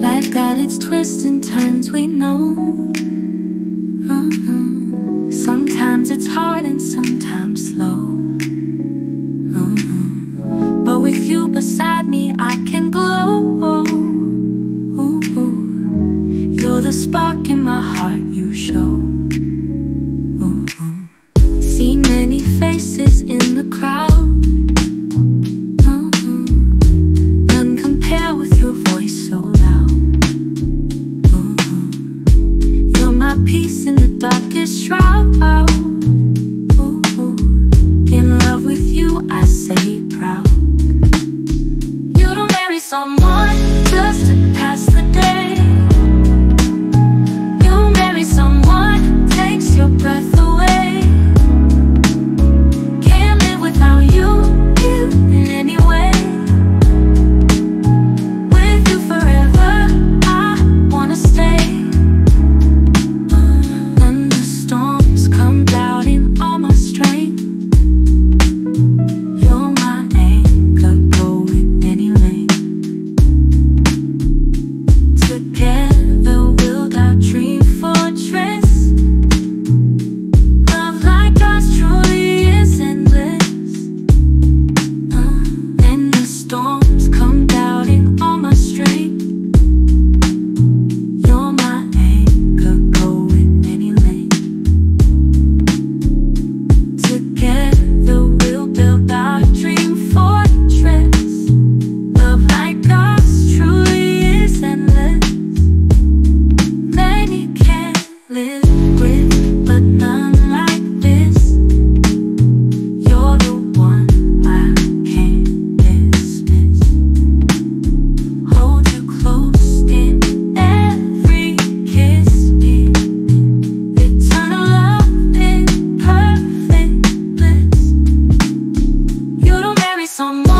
Life got its twists and turns, we know. Mhm. Sometimes it's hard and sometimes slow. Mhm. But with you beside me, I can glow. You're the spark in my heart, you show. my peace in the darkest shroud someone